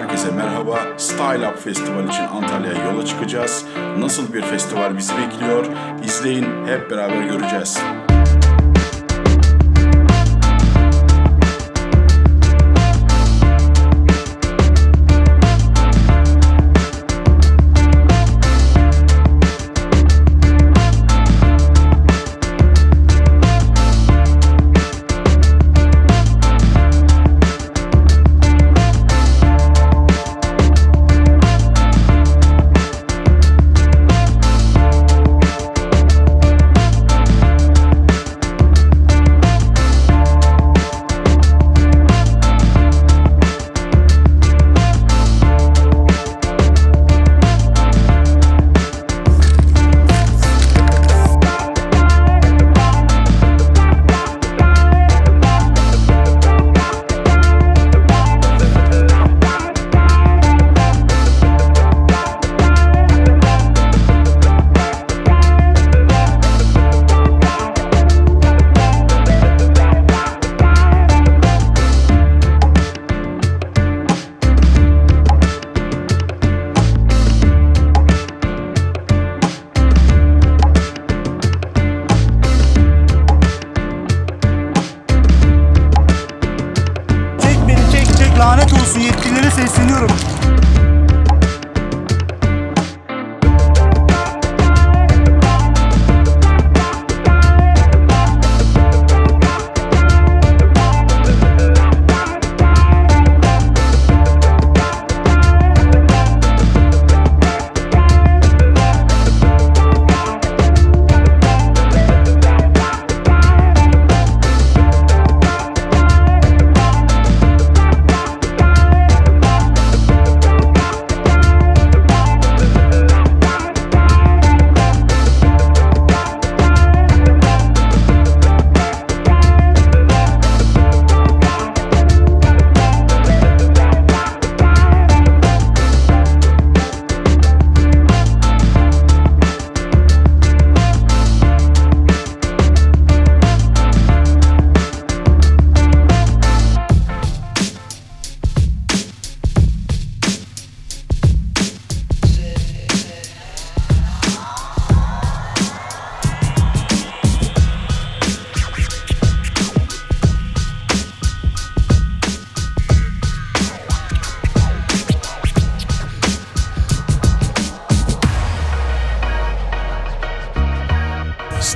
herkese merhaba. Style Up Festival için Antalya'ya yola çıkacağız. Nasıl bir festival bizi bekliyor? İzleyin, hep beraber göreceğiz. Olsun yetkililere sesleniyorum.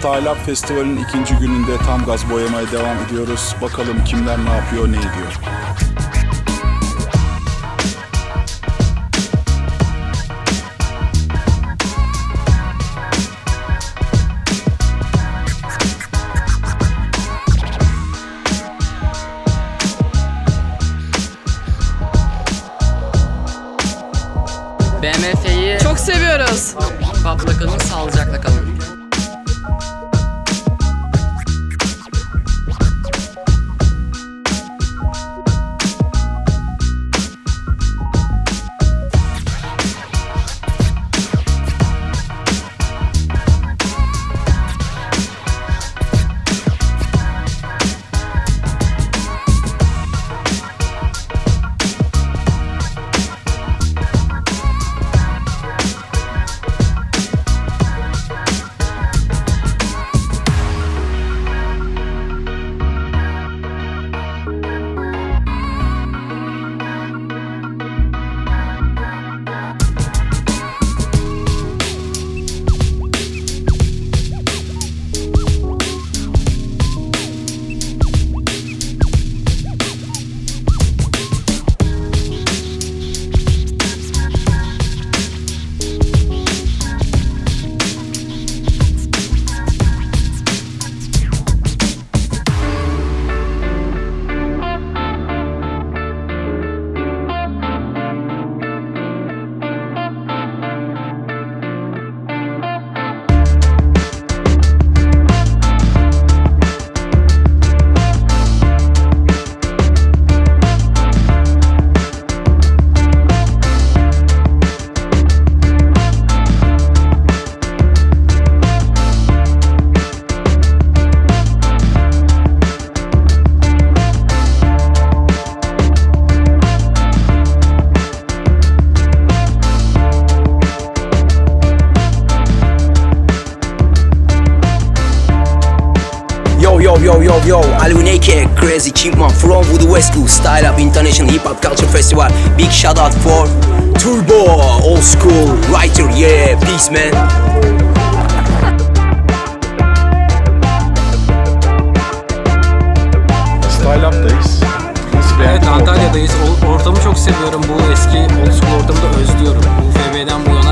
Style Up Festival'in ikinci gününde tam gaz boyamaya devam ediyoruz. Bakalım kimler ne yapıyor, ne ediyor. BMF'yi Çok seviyoruz. papla kalın, sağlıcakla kalın. yo yo yo Alvin AK, Crazy Chipman from Woody West to Style Up International Hip Hop Culture Festival Big shout out for Turbo, old school writer, yeah, peace man Staylab'dayız. Evet Antalya'dayız. O, ortamı çok seviyorum. Bu eski old school ortamı da özlüyorum. UFB'den bu yana